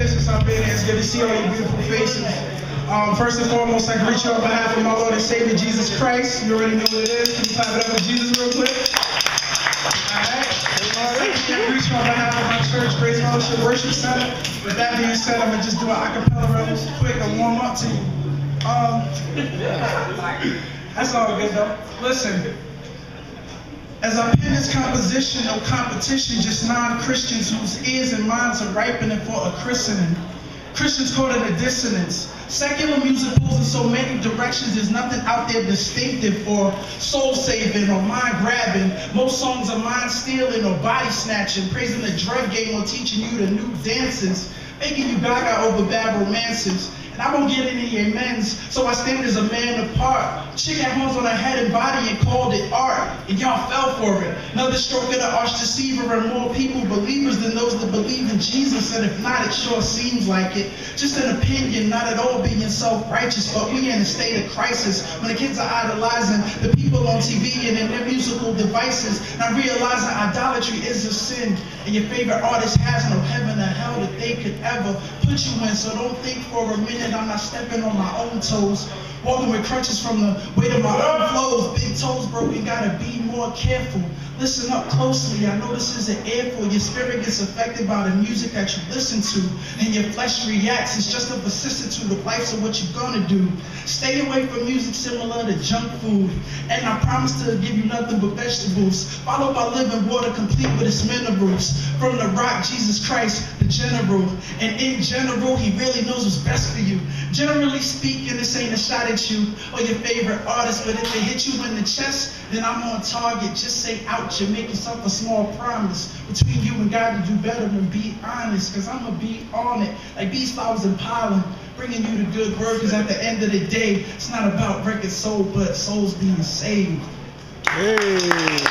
Since I've been it's good to see all your beautiful faces. Um, first and foremost, I greet you on behalf of my Lord and Savior Jesus Christ. You already know what it is. Can you clap it up for Jesus real quick? Alright. I greet you on behalf of my church, Grace Fellowship Worship Center. With that being said, I'm gonna just do an acapella real quick and warm up to you. Um, that's all good though. Listen. As I pen this composition, no competition, just non-Christians whose ears and minds are ripening for a christening. Christians call it a dissonance. Secular music pulls in so many directions, there's nothing out there distinctive or soul-saving or mind-grabbing. Most songs are mind-stealing or body-snatching, praising the drug game or teaching you the new dances, making you gaga over bad romances. I won't get any amens, so I stand as a man apart. Chick had horns on her head and body and called it art, and y'all fell for it. Another stroke of the arch deceiver, and more people believers than those that believe in Jesus. And if not, it sure seems like it. Just an opinion, not at all being self-righteous, but we in a state of crisis when the kids are idolizing the people on TV and in their musical devices, not realizing idolatry is a sin, and your favorite artist has no heaven or ever put you in. So don't think for a minute I'm not stepping on my own toes. Walking with crutches from the weight of my own flows. Big toes broken, gotta be more careful. Listen up closely. I know this is an earful. Your spirit gets affected by the music that you listen to, and your flesh reacts. It's just a vicissitude of life, so what you're gonna do? Stay away from music similar to junk food. And I promise to give you nothing but vegetables. Followed by living water complete with its minerals. From the rock, Jesus Christ, the general. And in general, he really knows what's best for you. Generally speaking, this ain't a shot at you or your favorite artist, but if they hit you in the chest, then I'm on target. Just say ouch and make yourself a small promise between you and God to do better and be honest, because I'm going to be on it. Like bees, flowers, and pollen, bringing you the good word, because at the end of the day, it's not about record soul, but souls being saved. Hey.